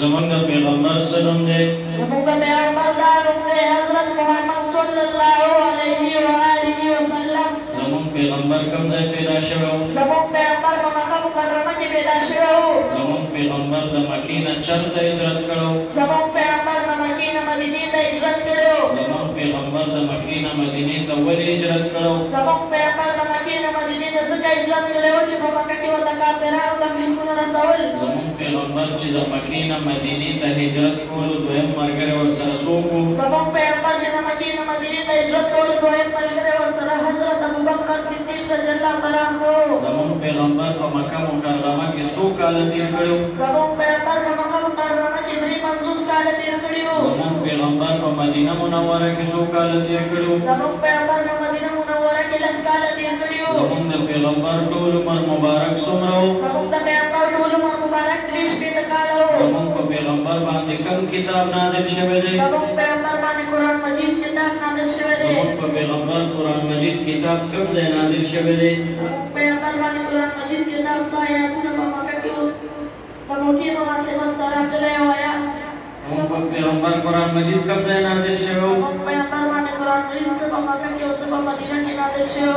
زمانگا پیغمبر سلم دے زمانگا پیغمبر دارم دے حضرت محمد صلی اللہ علیہ وآلہ وسلم زمانگا پیغمبر کم دے پیدا شو زمانگا پیغمبر ممکم کی پیدا شو زمانگا پیغمبر دمکین چرد ایجرت کرو مدینې ته ولې هجرت کړو زموږ پیغمبر د مکې نه مدینې ته ځکه هجرت کړی و چې په مکه کې ورته کافرانو تکلیفونه رسول زموږ پیغمبر چې د مکې نه مدینې ته هجرت کولو دویم ملګری ورسره څوک و زموږ پیغمبر چې د مکې نه مدینې ته هجرت کولو دویم ملګری ورسره حضرت ابوبکر صدیق رضی الله تعالی عنه زموږ پیغمبر په مکه مکرمه کې څو کاله تیر کړو زموږ پیغمبر پیغمبر په مدینه منوره کې څو کاله تیر کړي وو زموږ پیغمبر په مدینه منوره کې لس کاله تیر کړي وو زموږ د پیغمبر ټول عمر مبارک څومره وو زموږ د پیغمبر ټول عمر مبارک درې شپېته کاله وو زموږ په پیغمبر باندې کوم کتاب نازل شوی دی زموږ پیغمبر باندې قرآن مجید کتاب نازل شوی دی زموږ په پیغمبر قرآن مجید کتاب کوم ځای نازل شوی دی پیغمبر باندې قرآن مجید کتاب سایه په مکه کې په موقع مناسبت سره کړی وایا محمد پیغمبر قرآن مجید کب دے نازل شہو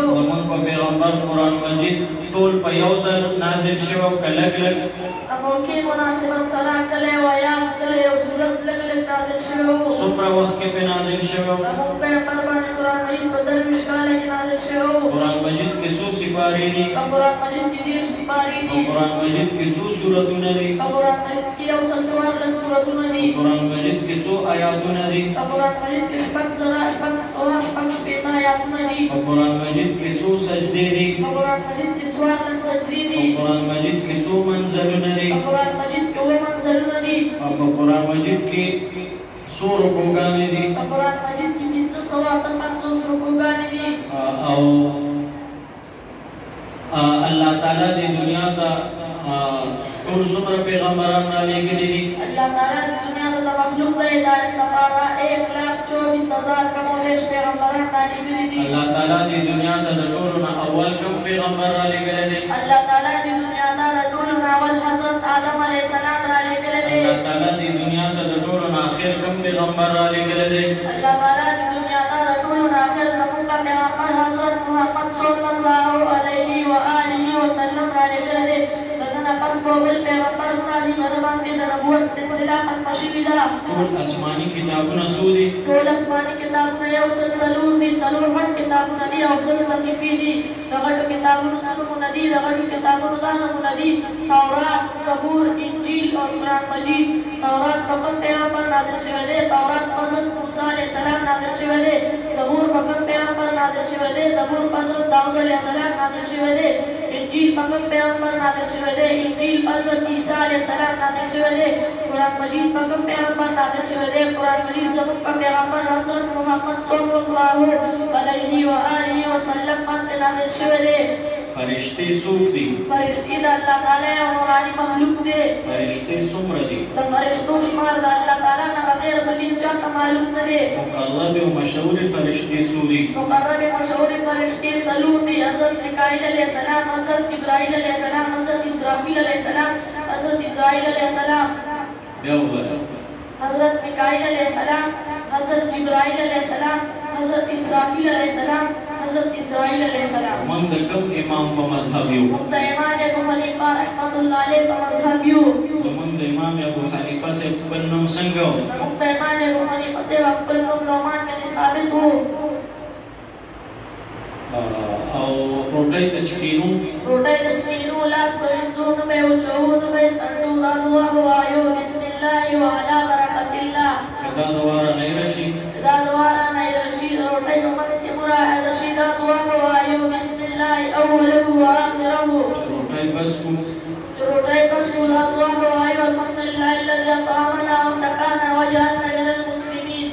محمد پیغمبر قرآن مجید طول پیوزر نازل شہو کلک لک ممکن مناسبا صلاح کلے ویاد کلے و صورت لگ لگ نازل شہو سپرا وز کے پہ نازل شہو قرآن مجید کسو سپاری نی قرآن مجید کسو صورت نی قرآن مجید یو قرآن قرآن قرآن قرآن قرآن قرآن قرآن قرآن مجید مجید مجید مجید مجید مجید مجید مجید اللہ تعالیٰ کی دنیا کا ټول څومره پیغمبران را لېږلي دي الله تعالی د دنیا د مخلوق د هدایت لپاره ایک لاکھ چوبیس هزار کم او لږ پیغمبران را لېږلي دي الله تعالی د دنیا ته د ټولو نه اول کم پیغمبر را لېږلی دی الله تعالی د دنیا ته د ټولو نه اول حضرت آدم علیه السلام را لېږلی دی الله تعالی د دنیا ته د ټولو نه آخر کم پیغمبر را لېږلی دی الله تعالی د دنیا ته د ټولو نه آخر زموږ پیغمبر حضرت محمد صلی الله علیه اول سلسله ختمه شوې ده ټول آسماني کتابونه څو دي ټول آسماني کتابونه یو سل څلور دي څلور غټ کتابونه دي او سل صحیفې دي د غټو کتابونو څه نومونه دي د غټو کتابونو دا نومونه دي تورات زبور انجیل او قرآن مجید تورات په کوم پیغمبر نازل شوی دی تورات په حضرت موسی علیه السلام نازل شوی دی زبور په کوم پیغمبر نازل شوی دی زبور په حضرت داود علیه السلام نازل شوی دی انجیل پاک پیغمبر نازل شوی دی انجیل حضرت عیسی علیه السلام نازل شوی دی قرآن مجید پاک پیغمبر نازل شوی دی قرآن مجید زموږ په پیغمبر حضرت محمد صلی الله علیه و آله وسلم باندې نازل شوی دی فرشتے سوک دی فرشتے دا اللہ تعالی نورانی مخلوق دے فرشتے سمر دی دا فرشتو شمار دا اللہ تعالی نا بغیر بلین چاہتا معلوم ندے مقرب و مشعور فرشتے سو دی مقرب و مشعور فرشتے سلو دی حضرت مکائل علیہ السلام حضرت ابراہیل علیہ السلام حضرت اسرافیل علیہ السلام حضرت اسرائیل علیہ السلام بیو بھر حضرت مکائل علیہ السلام حضرت جبرائیل علیہ السلام حضرت اسرافیل علیہ السلام حضرت اسرائیل علیہ السلام من د کوم امام په مذهب یو من د امام ابو حنیفه رحمۃ اللہ علیہ په مذهب یو من د امام ابو حنیفه سے خپل نوم څنګه من د امام ابو حنیفه ته خپل نوم رومان کې ثابت وو او روټۍ ته چکینو روټۍ ته چکینو لاس په زور په او چوو نو په سړو لا دعا وایو بسم الله وعلى برکت الله دا دوار نه كيف اسم الأضواء وأيها الحمد لله الذي أطعمنا وسقانا وجعلنا من المسلمين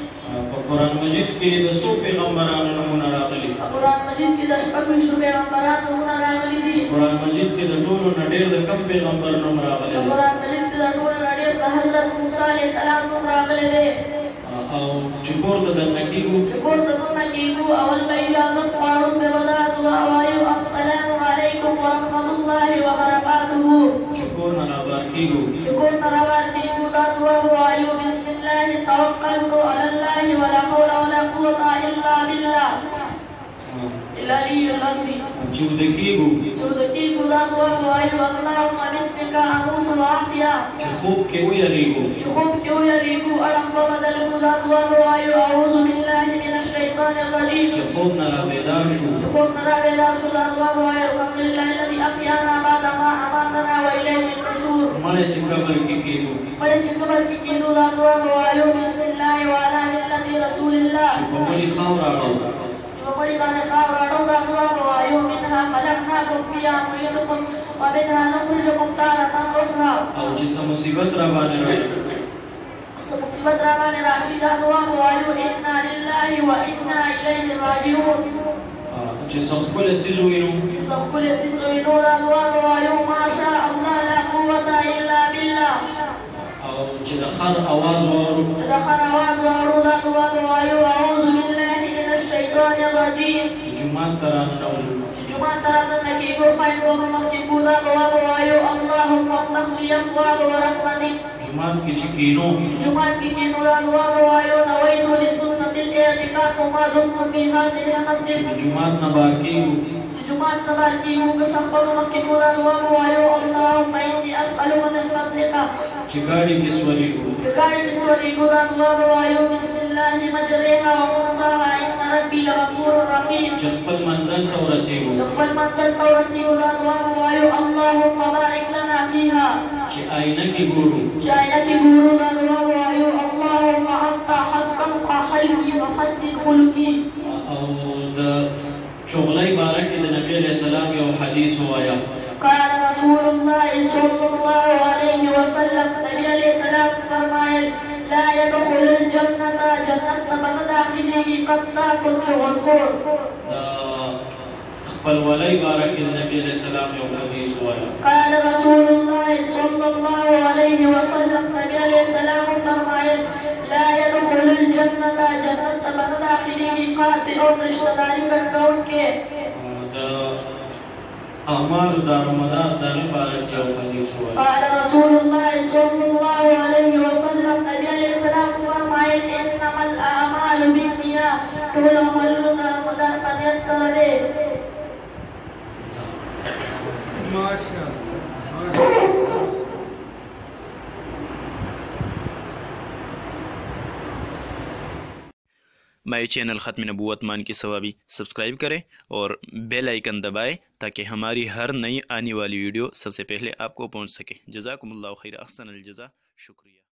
قرآن مجید کې د څو پیغمبرانو نمونه راغلي قرآن مجید کې د شپږ شو پیغمبرانو نمونه راغلي دي قرآن مجید کې د ټولو نه ډېر د کم پیغمبر نوم راغلي دي قرآن مجید کې د ټولو نه ډېر د حضرت موسی علیه السلام نوم راغلي دي او چې کور ته دننه کېږو چې کور ته دننه کېږو اول به اجازت غواړو به ودا دعا وایو السلام عليكم ورحمة الله وبركاته شكرا لباركيه شكرا لباركيه ذات وهو أيو بسم الله توقلت على الله ولا حول ولا قوة إلا بالله العلي العظيم جودكيبو جودكيبو ذات وهو أيو اللهم باسمك أموت العافية شخوب كيو يريكو شخوب كيو يريكو أرحب بدلك ذات وهو أيو أعوذ بالله الشيطان الرجيم يخوفنا لا بيدار شو يخوفنا لا بيدار شو الله ويرحم الله الذي أحيانا بعد ما أماتنا وإليه النشور ما يجيك قبل كي كيدو ما يجيك قبل كي كيدو الله ويو بسم الله وعلى ملة رسول الله وقولي خاورا قولا وقولي بان خاورا قولا الله ويو منها خلقناكم فيها ميدكم ومنها نخرجكم تارة أخرى أو جسم مصيبت رابان رسول قسمت روان راشد اخوان وایو انا لله و انا الیه راجعون چې څو خپل سيزو وینو چې څو خپل سيزو وینو دا دعا وایو ماشاء الله لا قوت الا بالله او چې د خر اواز وارو د خر اواز وارو دا دعا وایو اعوذ بالله من الشیطان الرجیم جمعه ترانه نوزو جمعه ترانه کې ګور پای وو مخ کې بولا دعا وایو اللهم افتح لي ابواب ورحمتك جمعات کې چې کینو جمعات کې کینو لا دعا وایو نو وایو لسنت الاعتکاف ما دم فی هذه المسجد جمعات نه باقیو جمعات نه باقیو که سمبر مکه کو لا دعا وایو اللهم انی اسالک من فضلک چې ګاډي کې سوري کو ګاډي کې سوري کو دا دعا وایو بسم الله مجریها ومرساها ان ربی لغفور رحیم چې خپل منزل ته ورسیږو خپل منزل ته ورسیږو دا دعا وایو اللهم بارک لنا فيها چائنکی گورو چائنکی گورو دادرا وایو اللهم انت حسن خلقي وحسن خلقي او د چغلای بارک د عليه علیہ السلام یو حدیث وایا قال رسول الله صلى الله عليه وسلم نبی علیہ السلام فرمایل لا يدخل الجنة جنة من داخله قطاع شغل خور ولي بارك النبي عليه السلام يوم حديث وایا قال رسول الله صلى الله عليه وسلم نبی عليه السلام فرمائل لا يدخل الجنة جنة من داخله قاطع رشتہ داری کرتا ان اعمال دار مدار دار بارك يوم حديث وایا قال رسول الله صلى الله عليه وسلم مائی چینل ختم نبوت مان کی ثوابی سبسکرائب کریں اور بیل آئیکن دبائیں تاکہ ہماری ہر نئی آنے والی ویڈیو سب سے پہلے آپ کو پہنچ سکے جزاکم اللہ خیر احسن الجزا شکریہ